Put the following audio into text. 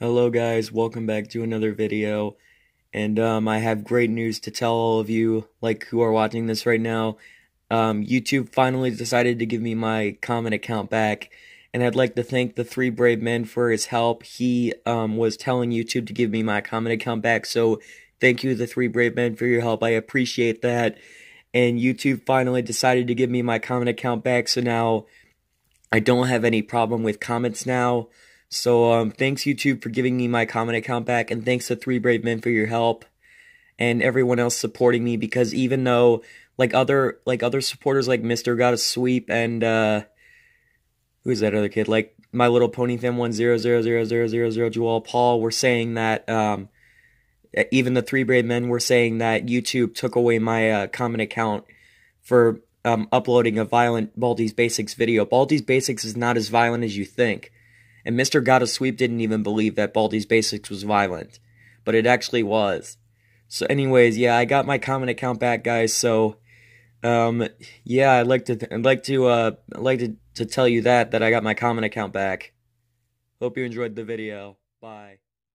Hello guys, welcome back to another video. And um, I have great news to tell all of you, like who are watching this right now. Um, YouTube finally decided to give me my comment account back, and I'd like to thank the Three Brave Men for his help. He um, was telling YouTube to give me my comment account back, so thank you, the Three Brave Men, for your help. I appreciate that. And YouTube finally decided to give me my comment account back, so now I don't have any problem with comments now. So um, thanks YouTube for giving me my comment account back, and thanks to Three Brave Men for your help, and everyone else supporting me. Because even though like other like other supporters like Mister Got a Sweep and uh, who's that other kid like My Little Pony fan one zero zero zero zero zero zero Joel Paul were saying that um, even the Three Brave Men were saying that YouTube took away my uh, comment account for um, uploading a violent Baldi's Basics video. Baldi's Basics is not as violent as you think. And Mr. Got a Sweep didn't even believe that Baldi's Basics was violent. But it actually was. So anyways, yeah, I got my comment account back, guys, so um yeah, I'd like to I'd like to uh I'd like to, to tell you that that I got my comment account back. Hope you enjoyed the video. Bye.